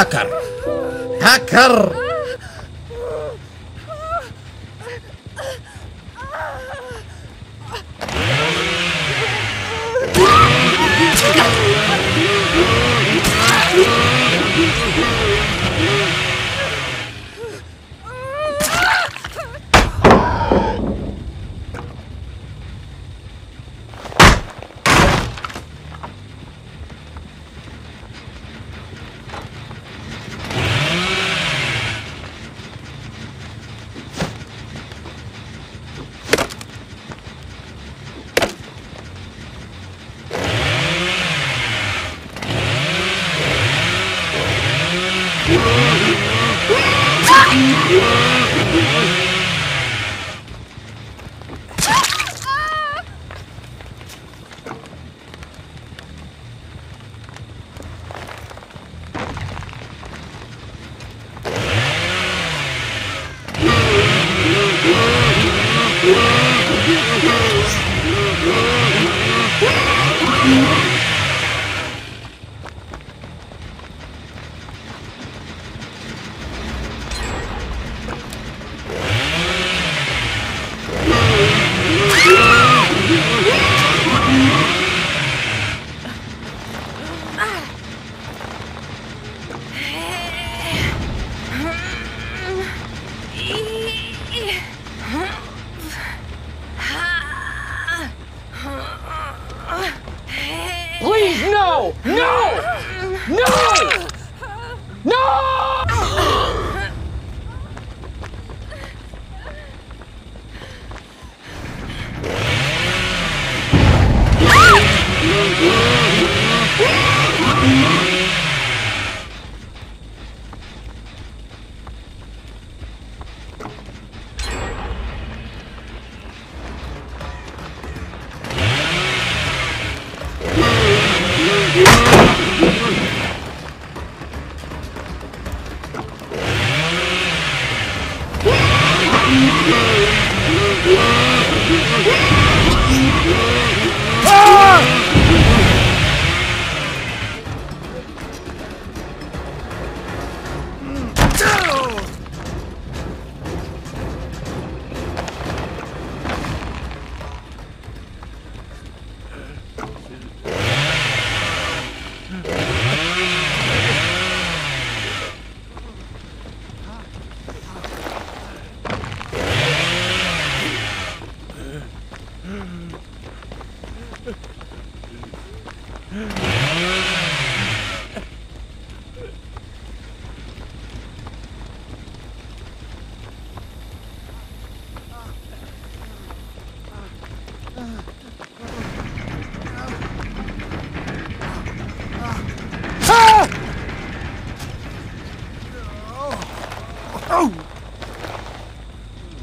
Hagar. Hagar. No! No! No!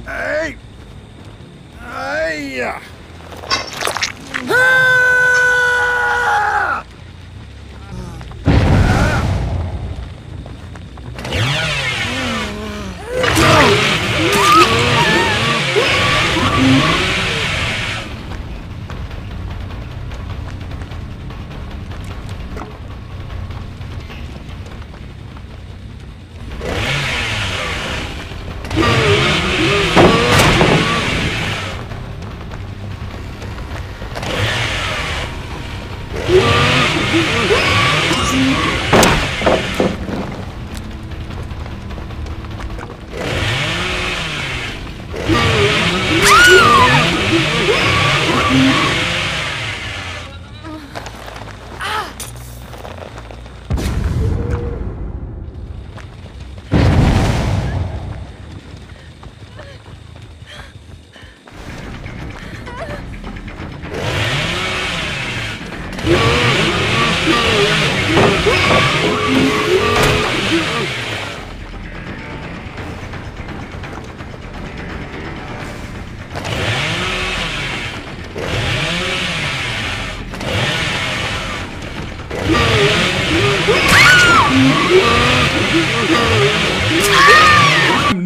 Hey! Hey! Woo!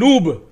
noob!